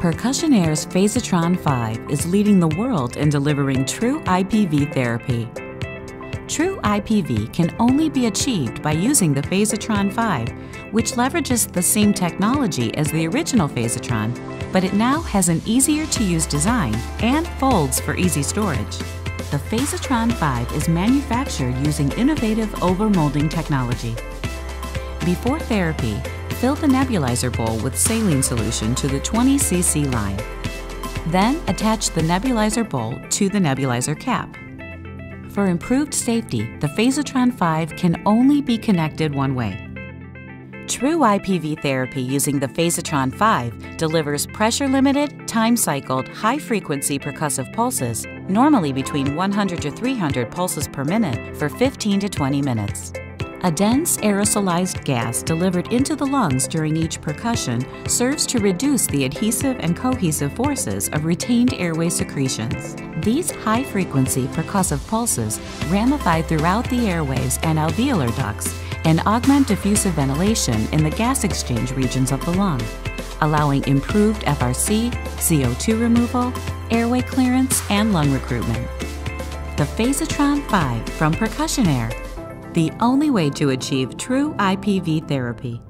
Percussionaire's Phasitron 5 is leading the world in delivering true IPV therapy. True IPV can only be achieved by using the Phasitron 5, which leverages the same technology as the original Phasitron, but it now has an easier to use design and folds for easy storage. The Phasitron 5 is manufactured using innovative overmolding technology. Before therapy, Fill the nebulizer bowl with saline solution to the 20cc line. Then attach the nebulizer bowl to the nebulizer cap. For improved safety, the Phasitron 5 can only be connected one way. True IPV therapy using the Phasitron 5 delivers pressure-limited, time-cycled, high-frequency percussive pulses, normally between 100 to 300 pulses per minute for 15 to 20 minutes. A dense aerosolized gas delivered into the lungs during each percussion serves to reduce the adhesive and cohesive forces of retained airway secretions. These high-frequency percussive pulses ramify throughout the airways and alveolar ducts and augment diffusive ventilation in the gas exchange regions of the lung, allowing improved FRC, CO2 removal, airway clearance, and lung recruitment. The Phasitron 5 from Percussionaire the only way to achieve true IPV therapy.